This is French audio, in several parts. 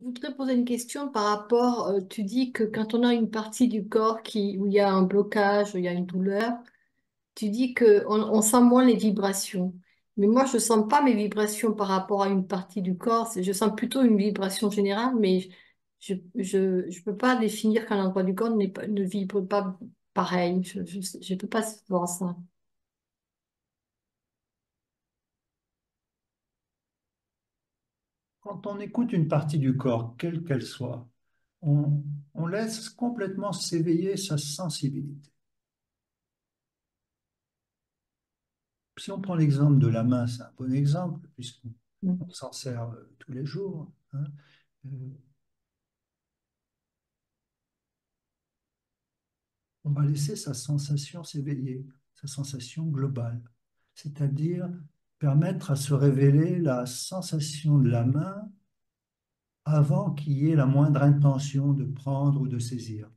Je voudrais poser une question par rapport, euh, tu dis que quand on a une partie du corps qui, où il y a un blocage, où il y a une douleur, tu dis que on, sent moins les vibrations. Mais moi, je sens pas mes vibrations par rapport à une partie du corps. Je sens plutôt une vibration générale, mais je je je peux pas définir qu'un endroit du corps ne vibre pas pareil. Je je peux pas voir ça. Quand on écoute une partie du corps, quelle qu'elle soit, on, on laisse complètement s'éveiller sa sensibilité. Si on prend l'exemple de la main, c'est un bon exemple, puisqu'on on s'en sert euh, tous les jours. hein. Euh, on va laisser sa sensation s'éveiller, sa sensation globale, c'est-à-dire permettre à se révéler la sensation de la main avant qu'il y ait la moindre intention de prendre ou de saisir.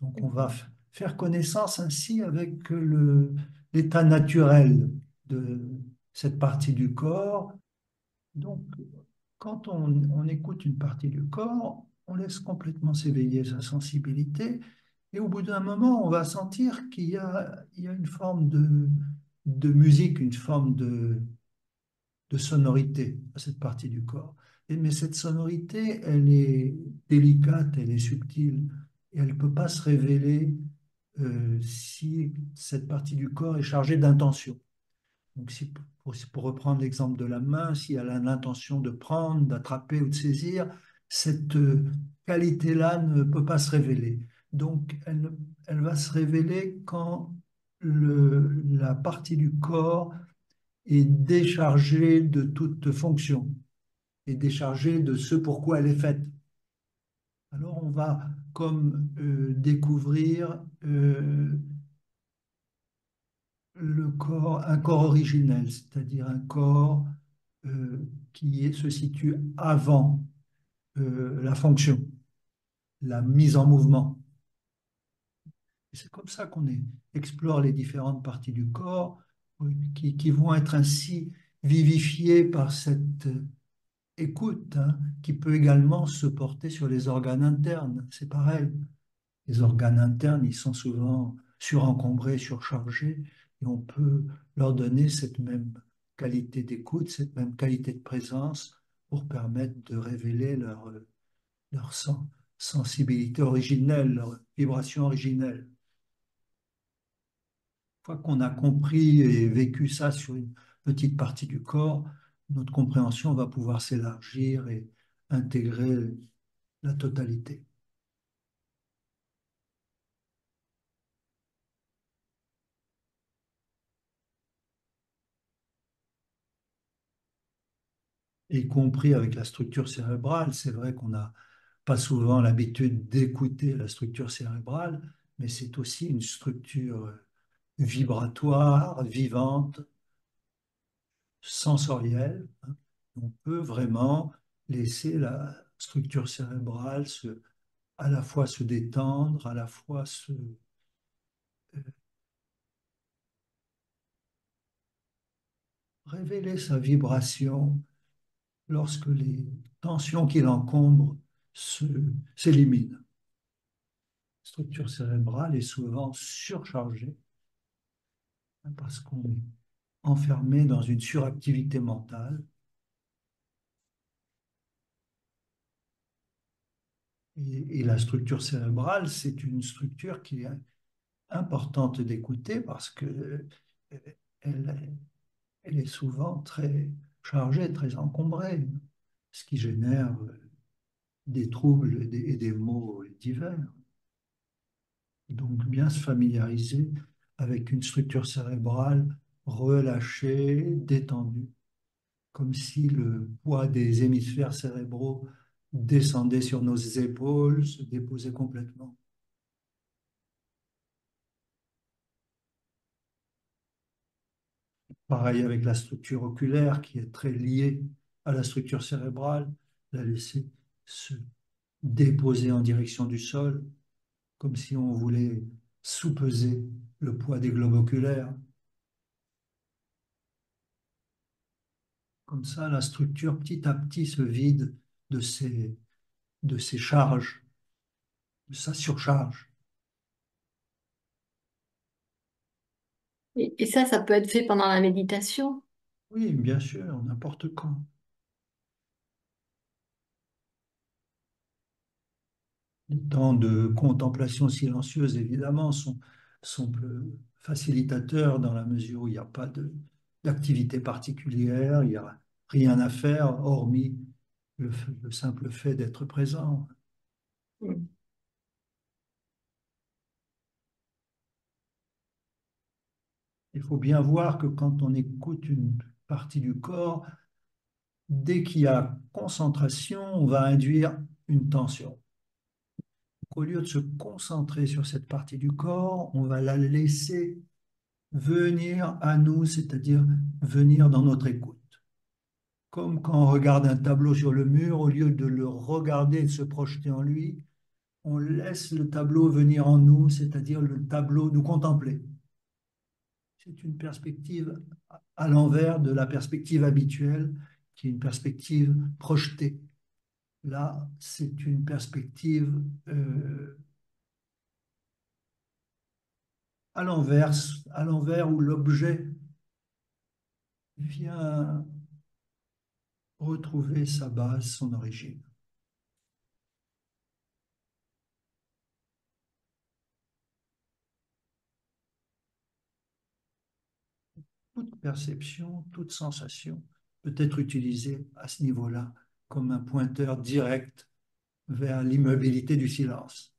Donc on va faire connaissance ainsi avec l'état naturel de cette partie du corps. Donc quand on, écoute une partie du corps, on laisse complètement s'éveiller sa sensibilité et au bout d'un moment, on va sentir qu'il y a une forme de, de musique, une forme de, de sonorité à cette partie du corps. Et, mais cette sonorité, elle est délicate, elle est subtile, et elle ne peut pas se révéler euh, si cette partie du corps est chargée d'intention. Donc, si, pour, pour reprendre l'exemple de la main, si elle a l'intention de prendre, d'attraper ou de saisir, cette euh, qualité-là ne peut pas se révéler. Donc, elle, elle va se révéler quand la partie du corps est déchargée de toute fonction, est déchargée de ce pourquoi elle est faite. Alors, on va comme euh, découvrir euh, le corps, un corps originel, c'est-à-dire un corps euh, qui se situe avant la fonction, la mise en mouvement. C'est comme ça qu'on explore les différentes parties du corps qui, vont être ainsi vivifiées par cette écoute, hein, qui peut également se porter sur les organes internes. C'est pareil. Les organes internes, ils sont souvent surencombrés, surchargés, et on peut leur donner cette même qualité d'écoute, cette même qualité de présence pour permettre de révéler leur, leur sen- sensibilité originelle, leur vibration originelle. Fois qu'on a compris et vécu ça sur une petite partie du corps, notre compréhension va pouvoir s'élargir et intégrer la totalité. y compris avec la structure cérébrale. C'est vrai qu'on n'a pas souvent l'habitude d'écouter la structure cérébrale, mais c'est aussi une structure vibratoire, vivante, sensorielle. hein. On peut vraiment laisser la structure cérébrale se, à la fois se détendre, à la fois se euh, révéler sa vibration lorsque les tensions qui l'encombrent s'éliminent. La structure cérébrale est souvent surchargée parce qu'on est enfermé dans une suractivité mentale. Et, et la structure cérébrale, c'est une structure qui est importante d'écouter parce que euh, elle, elle est souvent très chargée, très encombrée, ce qui génère euh, des troubles et des, et des maux divers. Donc, bien se familiariser avec une structure cérébrale relâchée, détendue, comme si le poids des hémisphères cérébraux descendait sur nos épaules, se déposait complètement. Pareil avec la structure oculaire qui est très liée à la structure cérébrale, la laisser se déposer en direction du sol, comme si on voulait sous-peser le poids des globes oculaires. Comme ça, la structure petit à petit se vide de ses, de ses charges, de sa surcharge. Et, et ça, ça peut être fait pendant la méditation? Oui, bien sûr, n'importe quand. Temps de contemplation silencieuse, évidemment, sont, sont facilitateurs dans la mesure où il n'y a pas d'activité particulière, il n'y a rien à faire hormis le, le simple fait d'être présent. Mm. Il faut bien voir que quand on écoute une partie du corps, dès qu'il y a concentration, on va induire une tension. Au lieu de se concentrer sur cette partie du corps, on va la laisser venir à nous, c'est-à-dire venir dans notre écoute. Comme quand on regarde un tableau sur le mur, au lieu de le regarder et de se projeter en lui, on laisse le tableau venir en nous, c'est-à-dire le tableau nous contempler. C'est une perspective à l'envers de la perspective habituelle, qui est une perspective projetée. Là, c'est une perspective euh, à l'envers, à l'envers où l'objet vient retrouver sa base, son origine. Toute perception, toute sensation peut être utilisée à ce niveau-là comme un pointeur direct vers l'immobilité du silence.